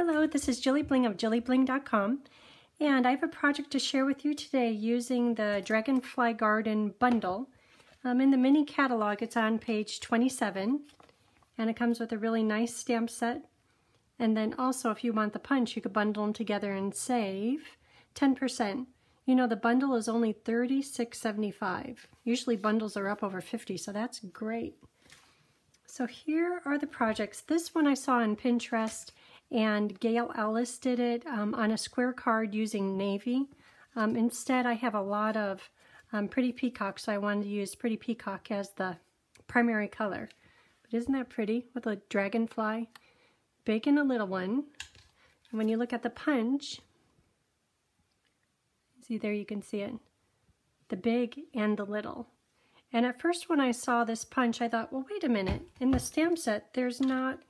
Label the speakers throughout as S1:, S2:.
S1: Hello, this is JilliBling of jillibling.com and I have a project to share with you today using the Dragonfly Garden bundle. Um, in the mini catalog it's on page 27 and it comes with a really nice stamp set and then also if you want the punch you could bundle them together and save 10%. You know the bundle is only $36.75. Usually bundles are up over 50 so that's great. So here are the projects. This one I saw on Pinterest and Gail Ellis did it um, on a square card using navy. Um, instead, I have a lot of um, Pretty Peacock, so I wanted to use Pretty Peacock as the primary color. But isn't that pretty with a dragonfly? Big and a little one. And when you look at the punch, see there you can see it, the big and the little. And at first when I saw this punch, I thought, well, wait a minute. In the stamp set, there's not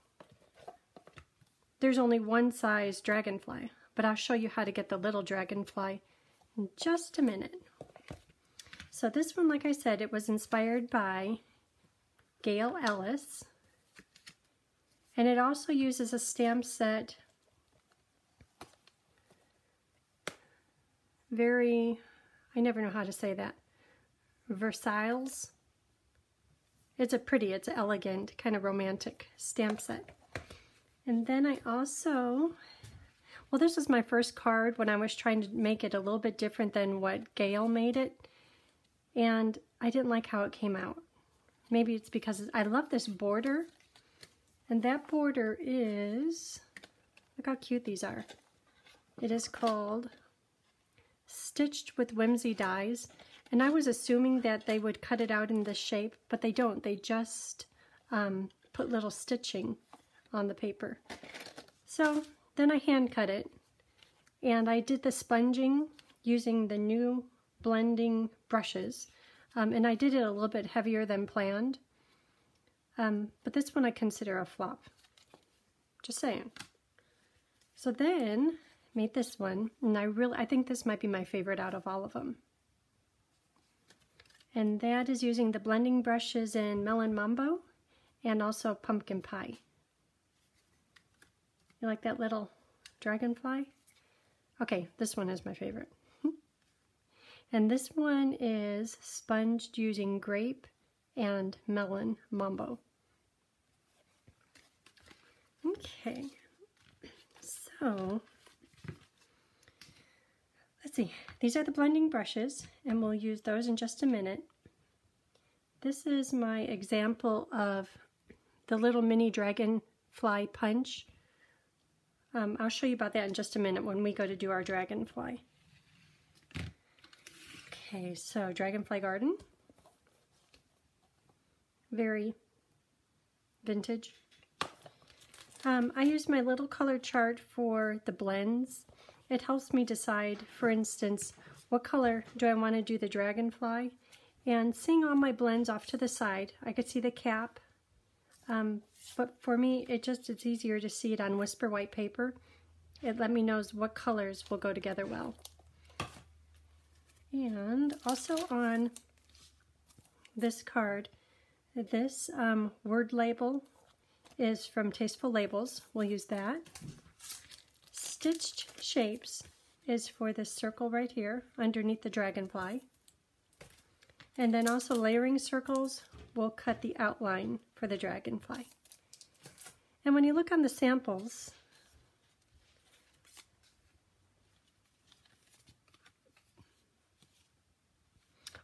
S1: there's only one size dragonfly, but I'll show you how to get the little dragonfly in just a minute. So this one, like I said, it was inspired by Gail Ellis. And it also uses a stamp set very, I never know how to say that, Versailles. It's a pretty, it's elegant, kind of romantic stamp set. And then I also, well this was my first card when I was trying to make it a little bit different than what Gail made it. And I didn't like how it came out. Maybe it's because I love this border. And that border is, look how cute these are. It is called Stitched with Whimsy Dies. And I was assuming that they would cut it out in this shape, but they don't. They just um, put little stitching on the paper. So then I hand cut it and I did the sponging using the new blending brushes um, and I did it a little bit heavier than planned. Um, but this one I consider a flop. Just saying. So then made this one and I really I think this might be my favorite out of all of them. And that is using the blending brushes in Melon Mambo and also Pumpkin Pie. You like that little dragonfly? Okay, this one is my favorite. and this one is sponged using grape and melon mambo. Okay, so let's see. These are the blending brushes, and we'll use those in just a minute. This is my example of the little mini dragonfly punch um, I'll show you about that in just a minute when we go to do our dragonfly. Okay, so Dragonfly Garden. Very vintage. Um, I use my little color chart for the blends. It helps me decide, for instance, what color do I want to do the dragonfly. And seeing all my blends off to the side, I could see the cap, um, but for me, it just it's easier to see it on Whisper White paper. It let me knows what colors will go together well. And also on this card, this um, word label is from Tasteful Labels. We'll use that. Stitched Shapes is for this circle right here underneath the dragonfly. And then also layering circles will cut the outline for the dragonfly. And when you look on the samples,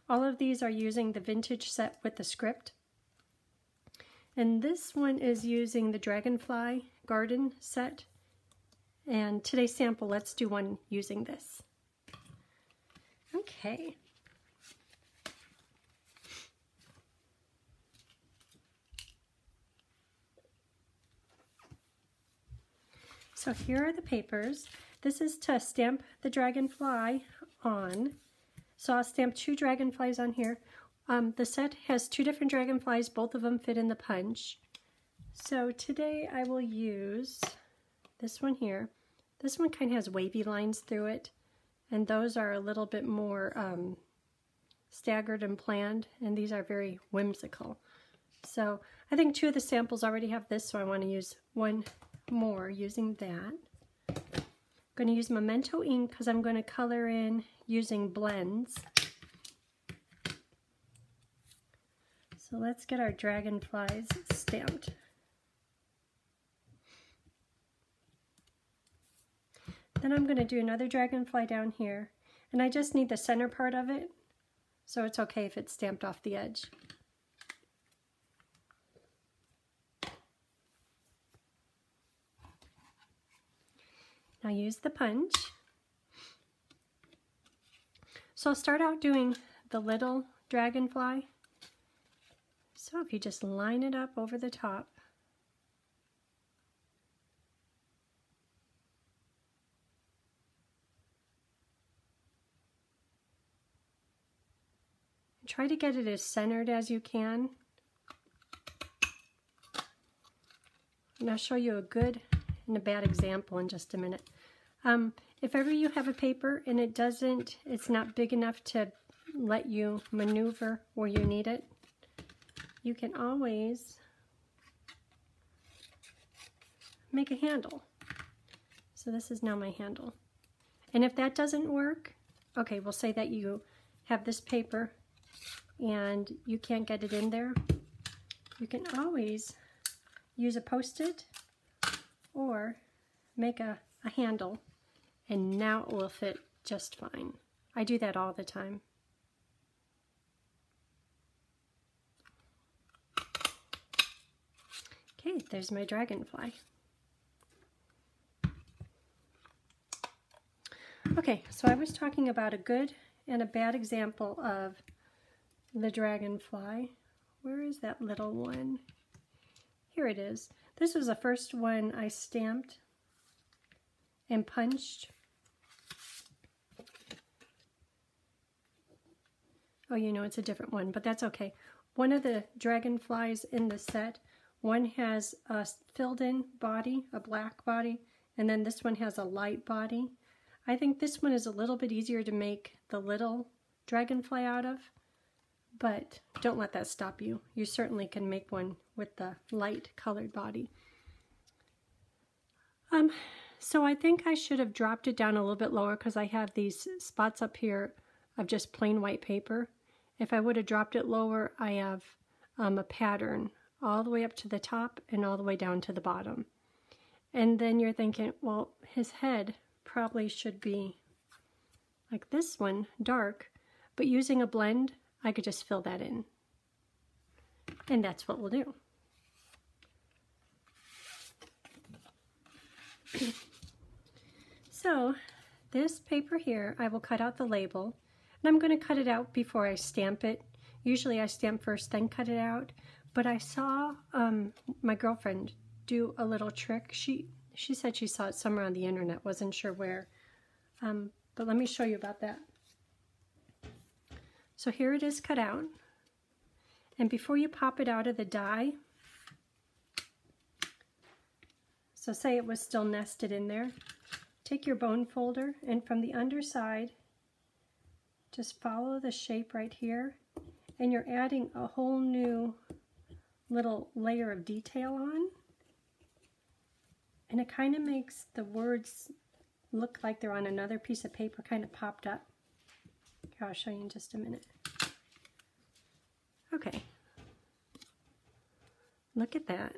S1: all of these are using the vintage set with the script. And this one is using the Dragonfly Garden set. And today's sample, let's do one using this. Okay. So here are the papers. This is to stamp the dragonfly on. So I'll stamp two dragonflies on here. Um, the set has two different dragonflies. Both of them fit in the punch. So today I will use this one here. This one kind of has wavy lines through it. And those are a little bit more um, staggered and planned. And these are very whimsical. So I think two of the samples already have this, so I want to use one more using that. I'm going to use Memento ink because I'm going to color in using blends. So let's get our dragonflies stamped. Then I'm going to do another dragonfly down here. And I just need the center part of it, so it's okay if it's stamped off the edge. Now use the punch. So I'll start out doing the little dragonfly. So if you just line it up over the top, Try to get it as centered as you can. And I'll show you a good and a bad example in just a minute. Um, if ever you have a paper and it doesn't, it's not big enough to let you maneuver where you need it, you can always make a handle. So this is now my handle. And if that doesn't work, okay, we'll say that you have this paper and you can't get it in there, you can always use a post-it or make a, a handle and now it will fit just fine. I do that all the time. Okay, there's my dragonfly. Okay, so I was talking about a good and a bad example of the dragonfly. Where is that little one? Here it is. This was the first one I stamped and punched. Oh, you know, it's a different one, but that's okay. One of the dragonflies in the set, one has a filled in body, a black body, and then this one has a light body. I think this one is a little bit easier to make the little dragonfly out of, but don't let that stop you. You certainly can make one with the light colored body. Um, so I think I should have dropped it down a little bit lower because I have these spots up here of just plain white paper. If I would have dropped it lower, I have um, a pattern all the way up to the top and all the way down to the bottom. And then you're thinking, well, his head probably should be like this one, dark, but using a blend, I could just fill that in. And that's what we'll do. so this paper here, I will cut out the label. And I'm going to cut it out before I stamp it. Usually I stamp first, then cut it out. But I saw um, my girlfriend do a little trick. She she said she saw it somewhere on the internet, wasn't sure where. Um, but let me show you about that. So here it is cut out. And before you pop it out of the die, so say it was still nested in there, take your bone folder and from the underside, just follow the shape right here and you're adding a whole new little layer of detail on. And it kind of makes the words look like they're on another piece of paper kind of popped up. Here, I'll show you in just a minute. Okay. Look at that.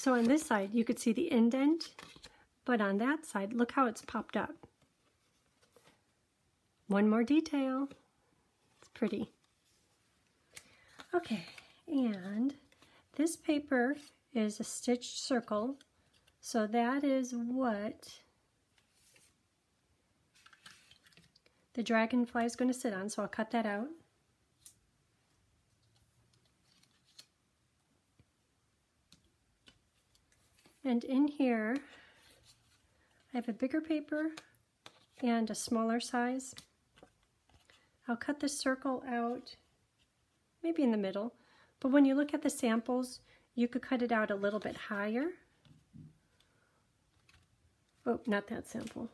S1: So on this side, you could see the indent, but on that side, look how it's popped up. One more detail. It's pretty. Okay, and this paper is a stitched circle, so that is what the dragonfly is going to sit on, so I'll cut that out. And in here, I have a bigger paper and a smaller size. I'll cut this circle out maybe in the middle, but when you look at the samples, you could cut it out a little bit higher. Oh, not that sample.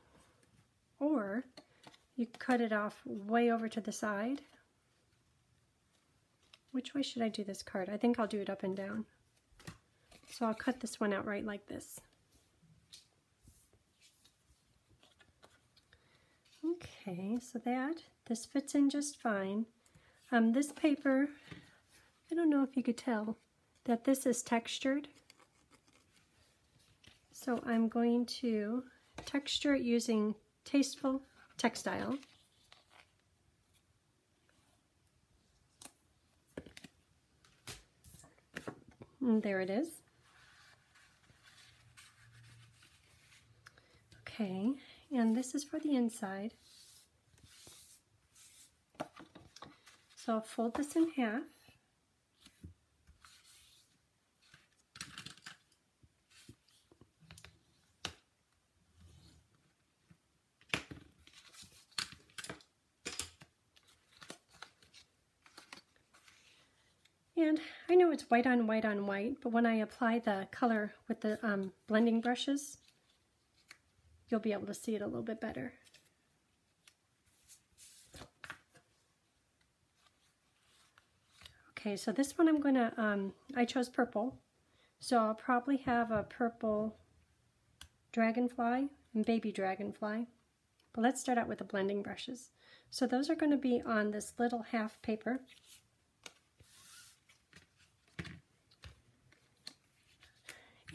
S1: Or you cut it off way over to the side. which way should I do this card? I think I'll do it up and down. So I'll cut this one out right like this. Okay, so that, this fits in just fine. Um, this paper, I don't know if you could tell that this is textured. So I'm going to texture it using Tasteful Textile. And there it is. Okay, and this is for the inside. So I'll fold this in half. And I know it's white on white on white, but when I apply the color with the um, blending brushes, you'll be able to see it a little bit better. Okay, so this one I'm going to, um, I chose purple. So I'll probably have a purple dragonfly and baby dragonfly. But let's start out with the blending brushes. So those are going to be on this little half paper.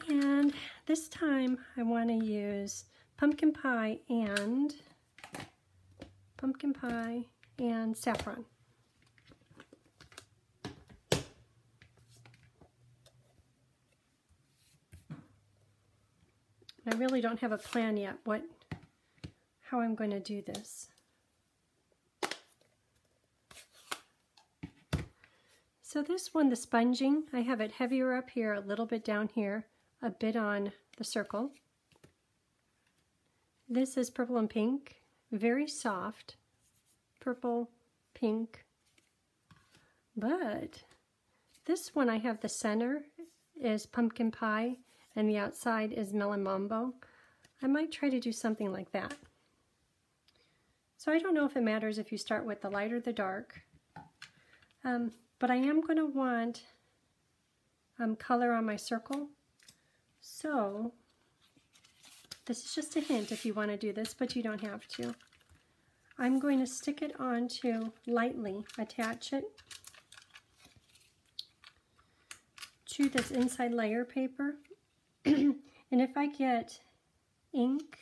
S1: And this time I want to use pumpkin pie and pumpkin pie and saffron. I really don't have a plan yet what how I'm going to do this. So this one, the sponging, I have it heavier up here, a little bit down here, a bit on the circle. This is purple and pink, very soft, purple, pink. But this one I have the center is pumpkin pie and the outside is melon mambo. I might try to do something like that. So I don't know if it matters if you start with the light or the dark, um, but I am going to want um, color on my circle. So this is just a hint if you want to do this, but you don't have to. I'm going to stick it onto lightly, attach it to this inside layer paper. and if I get ink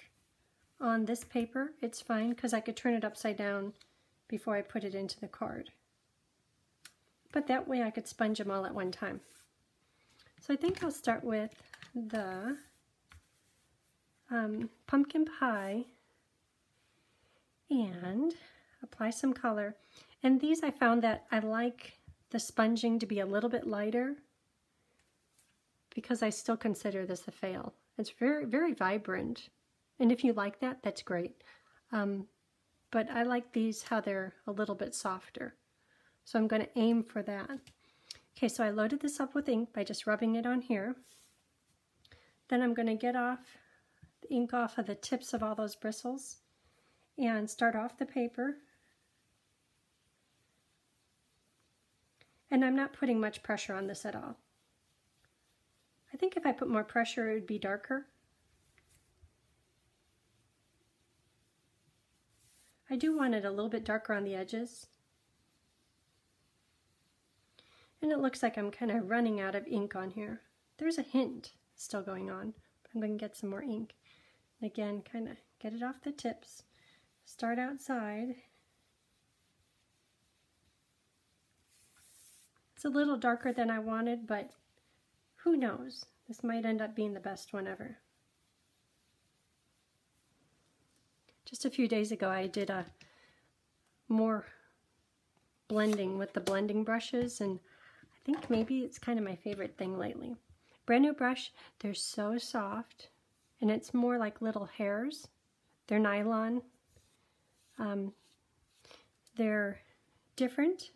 S1: on this paper, it's fine because I could turn it upside down before I put it into the card. But that way I could sponge them all at one time. So I think I'll start with the um, pumpkin pie and apply some color. And these I found that I like the sponging to be a little bit lighter because I still consider this a fail. It's very, very vibrant. And if you like that, that's great. Um, but I like these how they're a little bit softer. So I'm going to aim for that. Okay, so I loaded this up with ink by just rubbing it on here. Then I'm going to get off ink off of the tips of all those bristles and start off the paper. And I'm not putting much pressure on this at all. I think if I put more pressure, it would be darker. I do want it a little bit darker on the edges. And it looks like I'm kind of running out of ink on here. There's a hint still going on. I'm going to get some more ink. Again, kind of get it off the tips. Start outside. It's a little darker than I wanted, but who knows? This might end up being the best one ever. Just a few days ago, I did a more blending with the blending brushes, and I think maybe it's kind of my favorite thing lately. Brand new brush, they're so soft, and it's more like little hairs. They're nylon. Um, they're different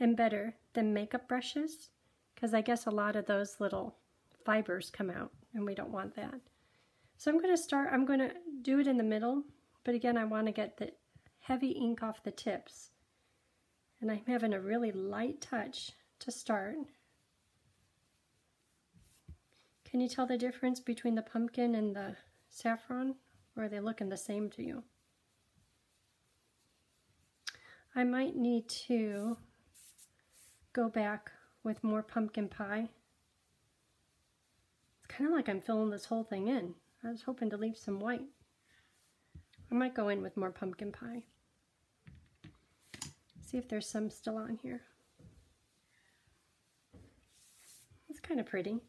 S1: and better than makeup brushes because I guess a lot of those little fibers come out and we don't want that. So I'm going to start, I'm going to do it in the middle, but again I want to get the heavy ink off the tips. And I'm having a really light touch to start. Can you tell the difference between the pumpkin and the saffron? Or are they looking the same to you? I might need to go back with more pumpkin pie. It's kind of like I'm filling this whole thing in. I was hoping to leave some white. I might go in with more pumpkin pie. See if there's some still on here. It's kind of pretty.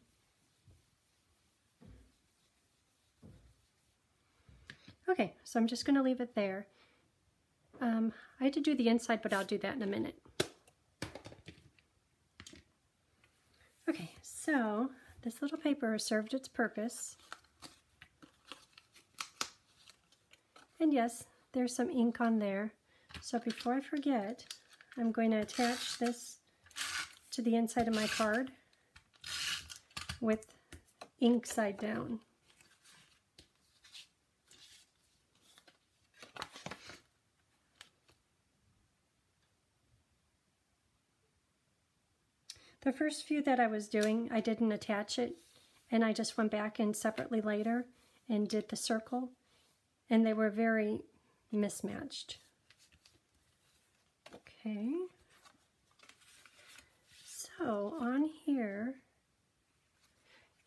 S1: Okay, so I'm just going to leave it there. Um, I had to do the inside, but I'll do that in a minute. Okay, so this little paper has served its purpose. And yes, there's some ink on there. So before I forget, I'm going to attach this to the inside of my card with ink side down. The first few that I was doing, I didn't attach it, and I just went back in separately later and did the circle, and they were very mismatched. Okay. So on here,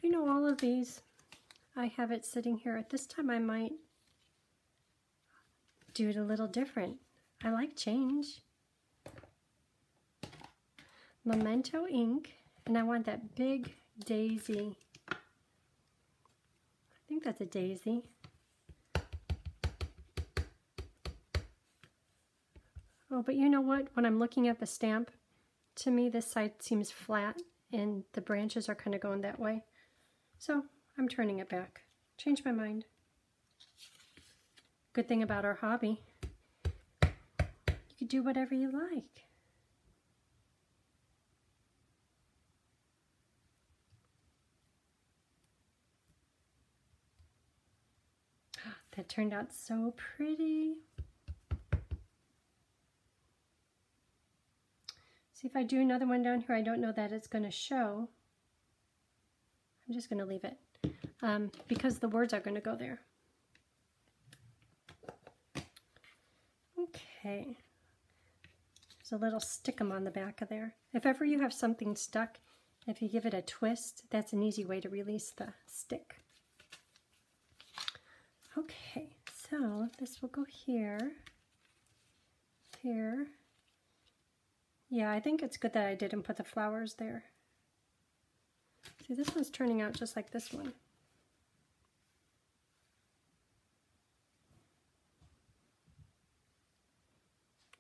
S1: you know all of these, I have it sitting here. At this time I might do it a little different. I like change. Memento ink, and I want that big daisy. I think that's a daisy. Oh, but you know what? When I'm looking at the stamp, to me this side seems flat and the branches are kind of going that way. So I'm turning it back. Change my mind. Good thing about our hobby, you can do whatever you like. That turned out so pretty. See if I do another one down here, I don't know that it's going to show. I'm just going to leave it um, because the words are going to go there. Okay. There's a little stickum on the back of there. If ever you have something stuck, if you give it a twist, that's an easy way to release the stick. Okay, so this will go here, here. Yeah, I think it's good that I didn't put the flowers there. See, this one's turning out just like this one.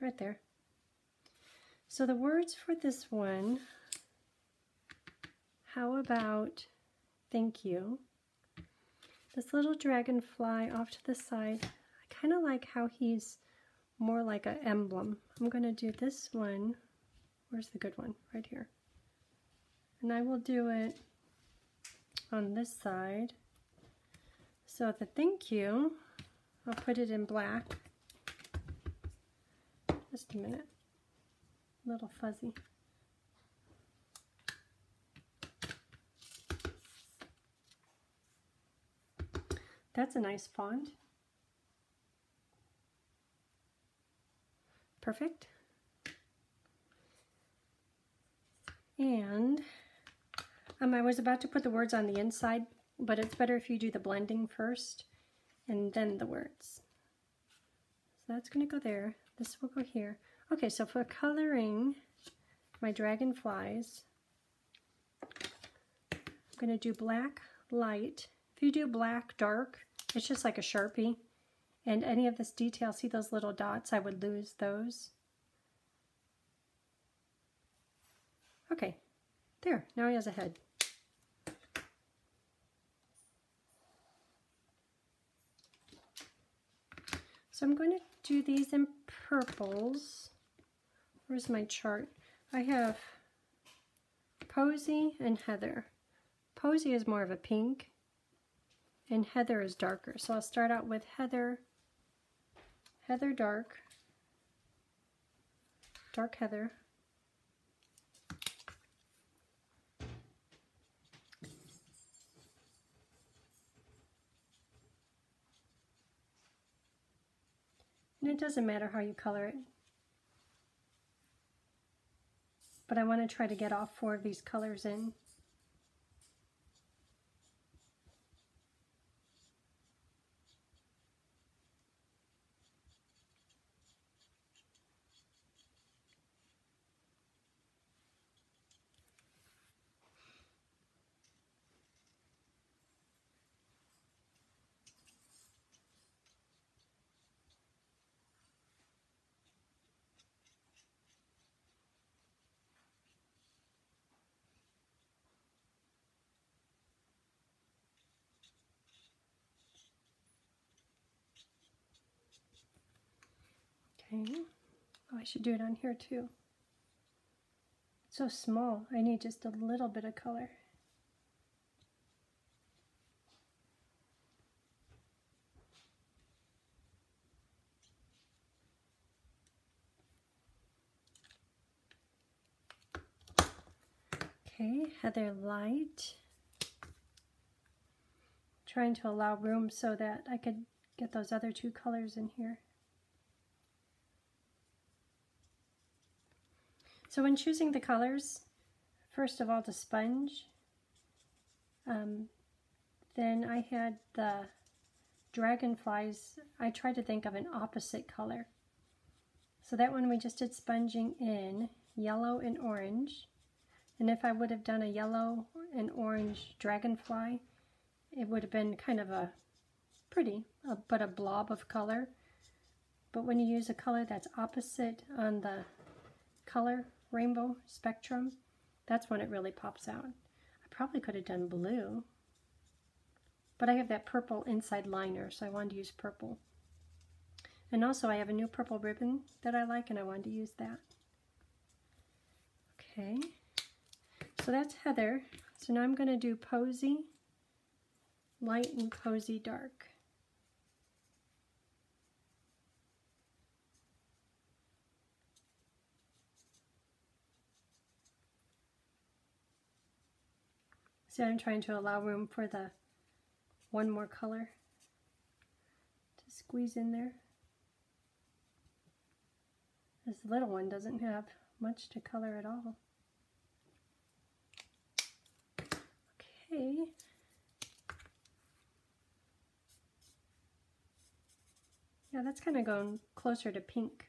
S1: Right there. So the words for this one, how about thank you? This little dragonfly off to the side, I kind of like how he's more like an emblem. I'm going to do this one. Where's the good one? Right here. And I will do it on this side. So the thank you, I'll put it in black. Just a minute. A little fuzzy. That's a nice font. Perfect. And um, I was about to put the words on the inside, but it's better if you do the blending first and then the words. So that's going to go there. This will go here. Okay, so for coloring my dragonflies, I'm going to do black light if you do black dark, it's just like a Sharpie. And any of this detail, see those little dots? I would lose those. Okay, there, now he has a head. So I'm going to do these in purples. Where's my chart? I have Posy and Heather. Posy is more of a pink, and Heather is darker. So I'll start out with Heather, Heather dark, dark heather. And it doesn't matter how you color it. But I want to try to get all four of these colors in. Okay. Oh, I should do it on here too. It's so small. I need just a little bit of color. Okay, Heather Light. Trying to allow room so that I could get those other two colors in here. So when choosing the colors, first of all the sponge, um, then I had the dragonflies, I tried to think of an opposite color. So that one we just did sponging in yellow and orange. And if I would have done a yellow and orange dragonfly, it would have been kind of a pretty, uh, but a blob of color. But when you use a color that's opposite on the color rainbow spectrum, that's when it really pops out. I probably could have done blue, but I have that purple inside liner, so I wanted to use purple. And also I have a new purple ribbon that I like, and I wanted to use that. Okay, so that's Heather. So now I'm going to do Posy Light and Posy Dark. So I'm trying to allow room for the one more color to squeeze in there. This little one doesn't have much to color at all. Okay. Yeah, that's kind of going closer to pink.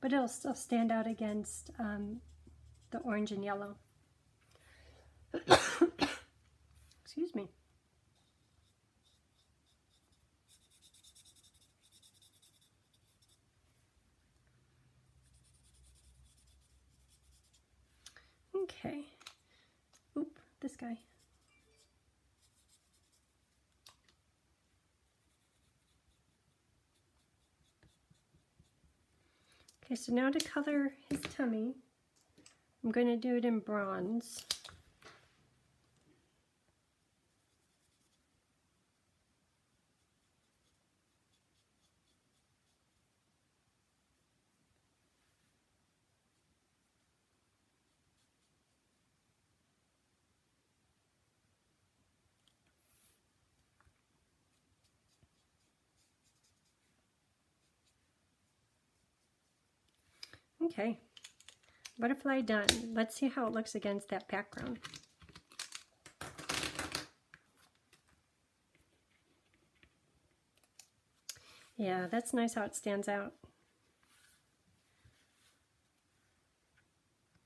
S1: But it'll still stand out against um, the orange and yellow. Excuse me. Okay. Oop, this guy. Okay, so now to color his tummy, I'm going to do it in bronze. Okay, Butterfly done. Let's see how it looks against that background. Yeah, that's nice how it stands out.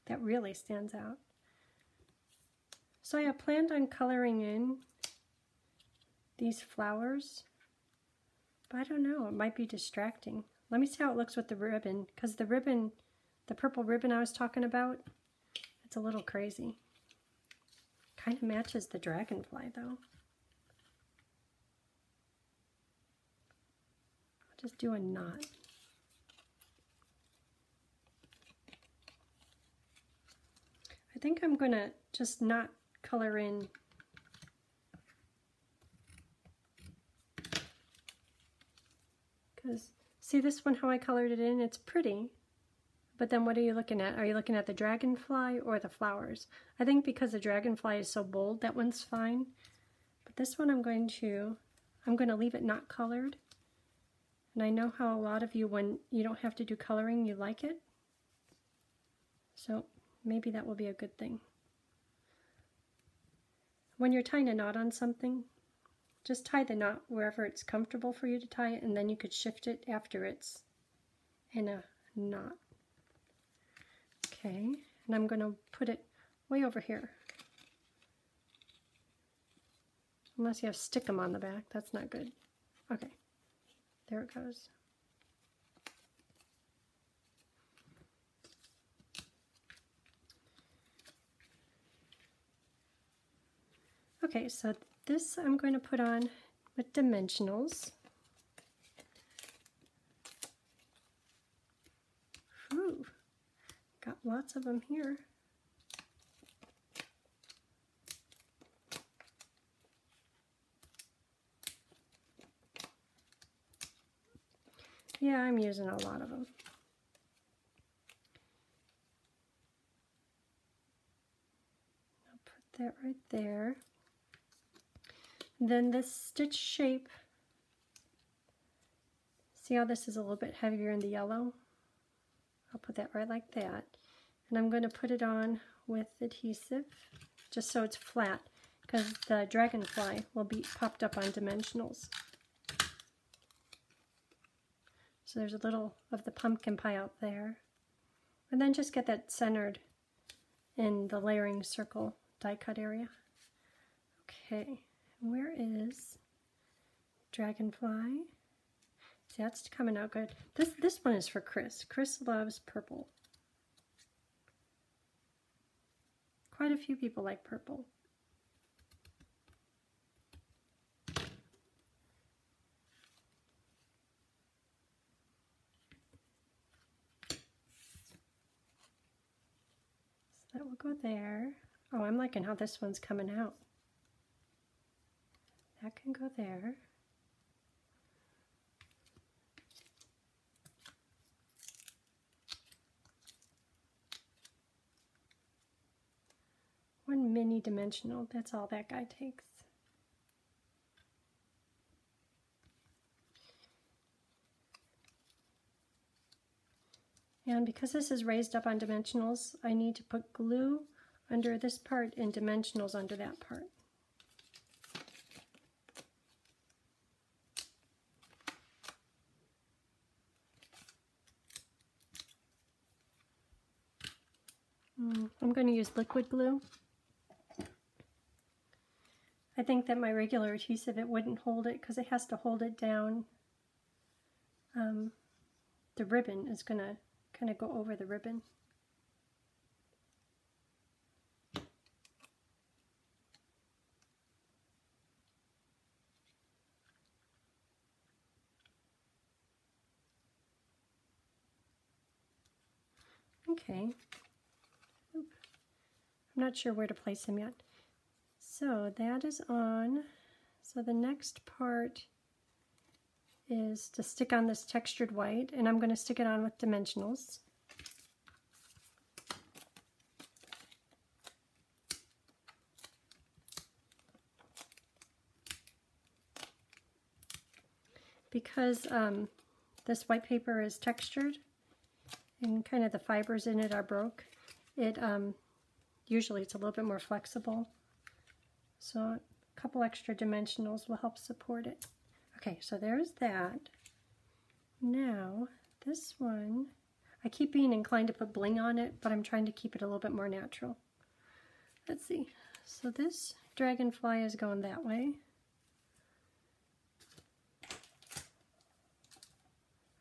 S1: That really stands out. So I have planned on coloring in these flowers, but I don't know, it might be distracting. Let me see how it looks with the ribbon, because the ribbon the purple ribbon I was talking about, it's a little crazy. Kind of matches the dragonfly though. I'll just do a knot. I think I'm to just not color in because See this one, how I colored it in? It's pretty. But then what are you looking at? Are you looking at the dragonfly or the flowers? I think because the dragonfly is so bold, that one's fine. But this one I'm going to, I'm going to leave it not colored. And I know how a lot of you, when you don't have to do coloring, you like it. So maybe that will be a good thing. When you're tying a knot on something, just tie the knot wherever it's comfortable for you to tie it, and then you could shift it after it's in a knot. Okay, and I'm going to put it way over here. Unless you have stick 'em on the back, that's not good. Okay, there it goes. Okay, so this I'm going to put on with dimensionals. Got lots of them here. Yeah, I'm using a lot of them. I'll put that right there. Then this stitch shape, see how this is a little bit heavier in the yellow? I'll put that right like that. And I'm going to put it on with adhesive, just so it's flat, because the dragonfly will be popped up on dimensionals. So there's a little of the pumpkin pie out there. And then just get that centered in the layering circle die cut area. Okay. Where is Dragonfly? See, that's coming out good. This this one is for Chris. Chris loves purple. Quite a few people like purple. That will go there. Oh, I'm liking how this one's coming out. That can go there. One mini dimensional, that's all that guy takes. And because this is raised up on dimensionals, I need to put glue under this part and dimensionals under that part. Mm, I'm going to use liquid glue. I think that my regular adhesive, it wouldn't hold it because it has to hold it down. Um, the ribbon is going to kind of go over the ribbon. Okay, I'm not sure where to place them yet. So that is on. So the next part is to stick on this textured white, and I'm going to stick it on with dimensionals. Because um, this white paper is textured and kind of the fibers in it are broke, it um, Usually it's a little bit more flexible. So a couple extra dimensionals will help support it. Okay, so there's that. Now, this one, I keep being inclined to put bling on it, but I'm trying to keep it a little bit more natural. Let's see. So this dragonfly is going that way.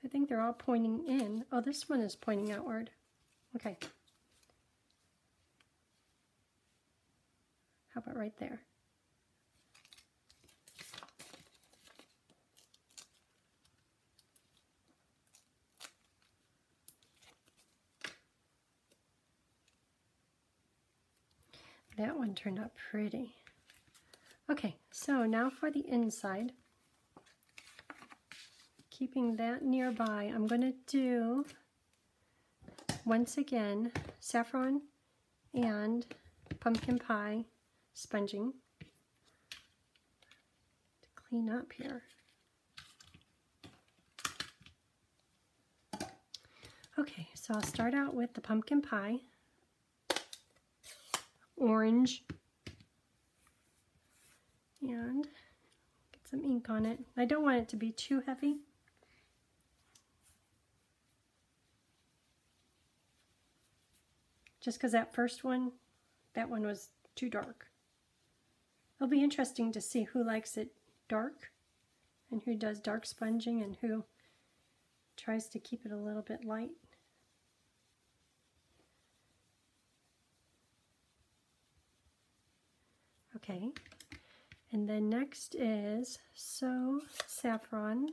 S1: I think they're all pointing in. Oh, this one is pointing outward. Okay, How about right there? That one turned out pretty. Okay, so now for the inside. keeping that nearby, I'm going to do, once again, saffron and pumpkin pie sponging to clean up here. Okay, so I'll start out with the pumpkin pie, orange, and get some ink on it. I don't want it to be too heavy. Just because that first one, that one was too dark. It'll be interesting to see who likes it dark and who does dark sponging and who tries to keep it a little bit light. Okay, and then next is So Saffron.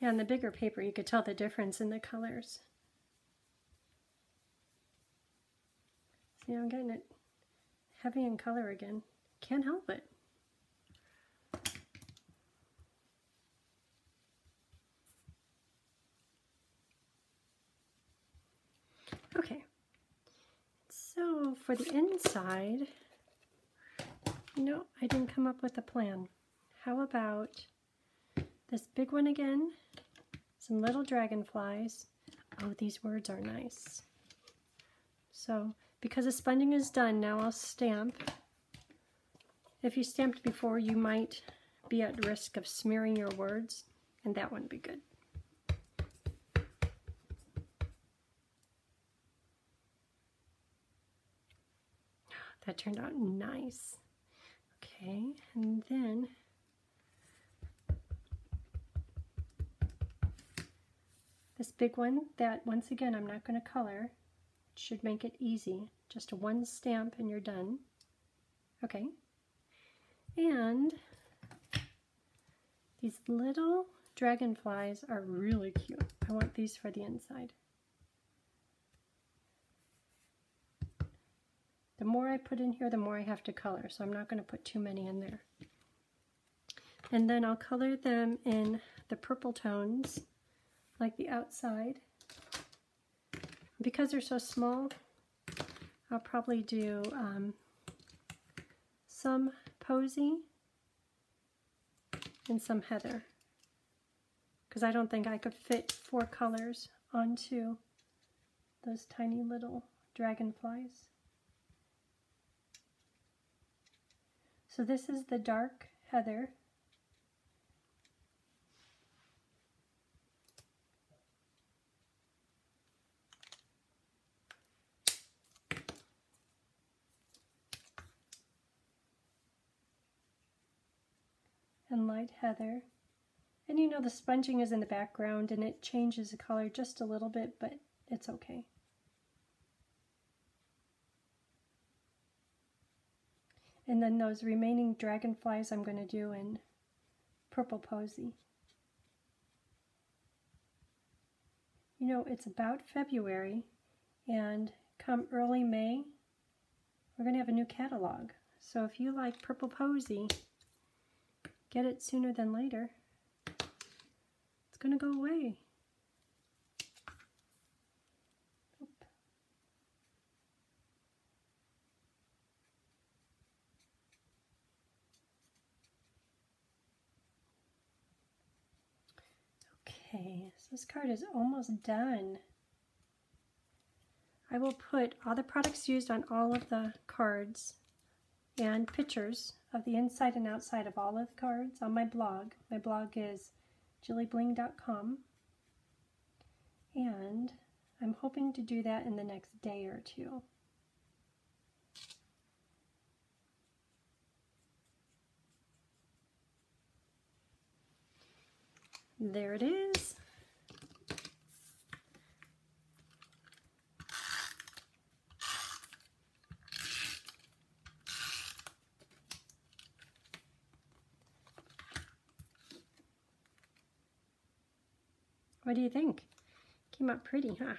S1: Yeah, on the bigger paper you could tell the difference in the colors. See, I'm getting it heavy in color again. Can't help it. Okay, so for the inside, no, I didn't come up with a plan. How about this big one again, some little dragonflies. Oh, these words are nice. So because the sponging is done, now I'll stamp. If you stamped before, you might be at risk of smearing your words, and that wouldn't be good. That turned out nice. Okay, and then this big one that once again I'm not going to color should make it easy. Just one stamp and you're done. Okay. And these little dragonflies are really cute. I want these for the inside. The more I put in here, the more I have to color, so I'm not going to put too many in there. And then I'll color them in the purple tones, like the outside. Because they're so small, I'll probably do um, some Posy and some Heather because I don't think I could fit four colors onto those tiny little dragonflies. So this is the dark Heather and light heather. And you know the sponging is in the background and it changes the color just a little bit, but it's okay. And then those remaining dragonflies I'm going to do in Purple Posy. You know, it's about February, and come early May, we're going to have a new catalog. So if you like Purple Posy, get it sooner than later. It's going to go away. Okay, so this card is almost done. I will put all the products used on all of the cards and pictures of the inside and outside of all of the cards on my blog. My blog is jillibling.com and I'm hoping to do that in the next day or two. There it is. What do you think? Came out pretty, huh?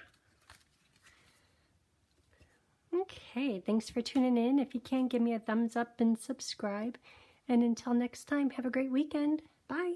S1: Okay, thanks for tuning in. If you can, give me a thumbs up and subscribe. And until next time, have a great weekend. Bye.